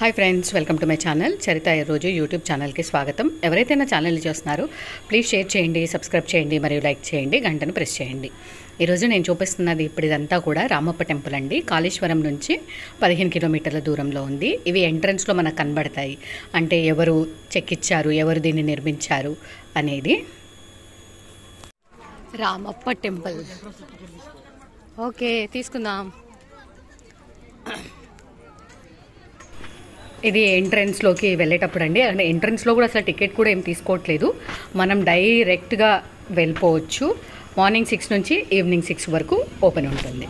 Hi friends welcome to my channel చరిత రోజు YouTube ఛానల్కి స్వాగతం. ఎవరైతే నా ఛానల్ చూస్తున్నారో ప్లీజ్ షేర్ చేయండి సబ్స్క్రైబ్ చేయండి మరియు లైక్ చేయండి గంటను ప్రెస్ చేయండి. ఈరోజు నేను చూపిస్తున్నది ఇప్పుడు ఇదంతా కూడా రామప్ప టెంపుల్ అండి. కాళేశ్వరం నుంచి పదిహేను కిలోమీటర్ల దూరంలో ఉంది. ఇవి ఎంట్రన్స్లో మనకు కనబడతాయి. అంటే ఎవరు చెక్కిచ్చారు ఎవరు దీన్ని నిర్మించారు అనేది. రామప్ప టెంపుల్. ఓకే తీసుకుందాం. ఇది ఎంట్రన్స్లోకి వెళ్ళేటప్పుడు అండి అంటే ఎంట్రన్స్లో కూడా అసలు టికెట్ కూడా ఏం తీసుకోవట్లేదు. మనం డైరెక్ట్గా వెళ్ళిపోవచ్చు. మార్నింగ్ సిక్స్ నుంచి ఈవినింగ్ సిక్స్ వరకు ఓపెన్ ఉంటుంది.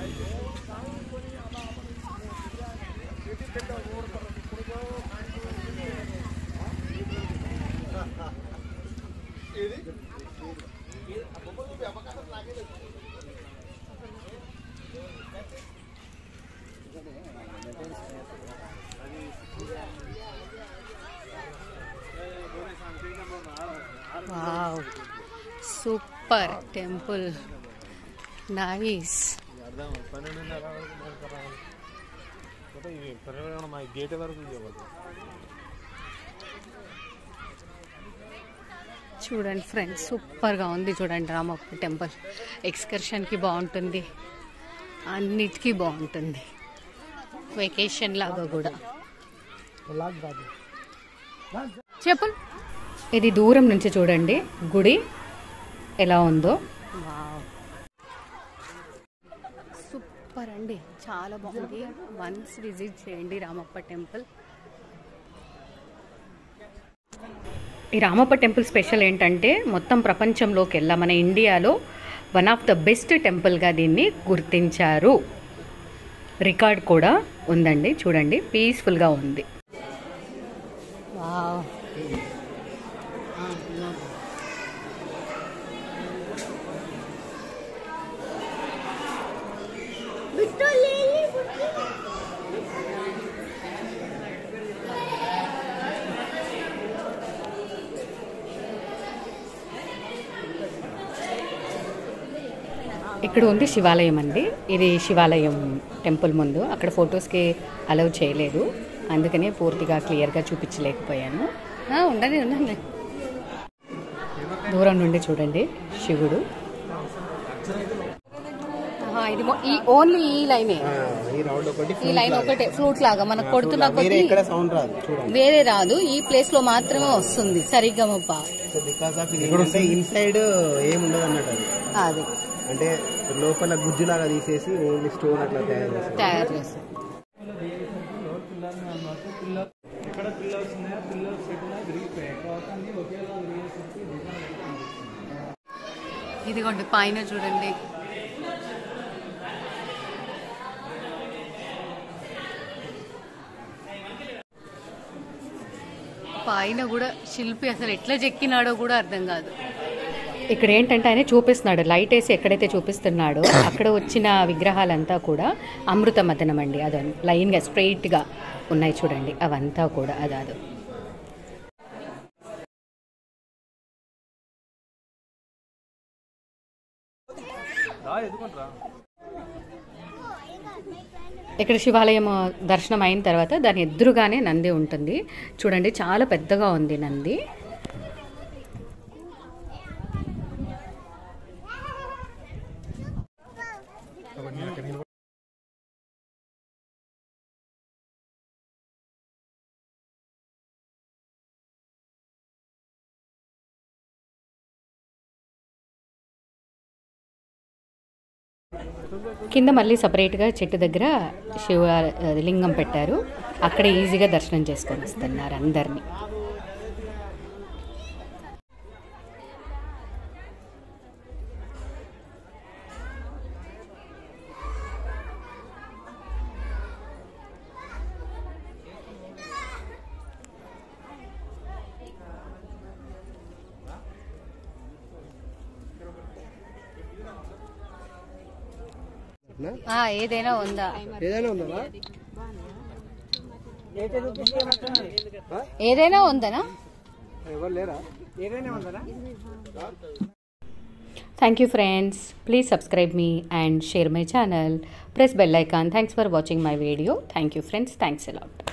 Wow. Super temple. Nice. Gate వరకు చూడండి ఫ్రెండ్స్ సూపర్గా ఉంది చూడండి రామప్ప టెంపుల్. ఎక్స్కర్షన్కి బాగుంటుంది. అన్నిటికీ బాగుంటుంది. వెకేషన్ లాగా కూడా. చెప్పు. ఇది దూరం నుంచి చూడండి. గుడి ఎలా ఉందో. సూపర్ అండి. చాలా బాగుంది. వన్స్ విజిట్ చేయండి రామప్ప టెంపుల్. ఈ రామప్ప టెంపుల్ స్పెషల్ ఏంటంటే మొత్తం ప్రపంచంలోకి వెళ్ళా మన ఇండియాలో వన్ ఆఫ్ ద బెస్ట్ టెంపుల్గా దీన్ని గుర్తించారు. రికార్డ్ కూడా ఉందండి. చూడండి పీస్ఫుల్గా ఉంది. ఇక్కడ ఉంది శివాలయం అండి. ఇది శివాలయం టెంపుల్ ముందు. అక్కడ ఫొటోస్కి అలౌ చేయలేదు. అందుకనే పూర్తిగా క్లియర్గా చూపించలేకపోయాను. ఉండని ఉండండి. దూరం నుండి చూడండి శివుడు. ఇది ఈ ఓన్లీ ఈ లైనే. ఈ రౌండ్ ఒకటి ఈ లైన్ ఒకటే ఫ్లూట్ లాగా మనకు కొడుతున్న వేరే కొద్దీ ఇక్కడ సౌండ్ రాదు చూడండి. వేరే రాదు ఈ ప్లేస్లో మాత్రమే వస్తుంది సరిగమప. సో బికాస్ ఆఫ్ అంటే ఇన్సైడ్ ఏం ఉండదు అన్నట్టు అది. అది. అంటే లోపల గుజ్జులాగా తీసేసి ఓన్లీ స్టోన్ అట్లా తయారు చేస్తారు. తయారు ఇదిగోండి పైన చూడండి. పైన కూడా శిల్పి అసలు ఎట్లా చెక్కినాడో కూడా అర్థం కాదు. ఇక్కడ ఏంటంటే ఆయన చూపిస్తున్నాడు లైట్ వేసి ఎక్కడైతే చూపిస్తున్నాడో అక్కడ వచ్చిన విగ్రహాలంతా కూడా అమృత మదనం అండి. అదే లైన్గా స్ట్రైట్గా ఉన్నాయి చూడండి అవంతా కూడా అదాదు. ఇక్కడ శివాలయం దర్శనం అయిన తర్వాత దాని ఎదురుగానే నంది ఉంటుంది. చూడండి చాలా పెద్దగా ఉంది నంది. కింద మళ్ళీ సపరేట్గా చెట్టు దగ్గర శివ లింగం పెట్టారు. అక్కడ ఈజీగా దర్శనం చేసుకొని వస్తున్నారు అందరినీ. ఏదైనా ఉందనా? Thank you friends please subscribe me and share my channel press bell icon thanks for watching my video thank you friends thanks a lot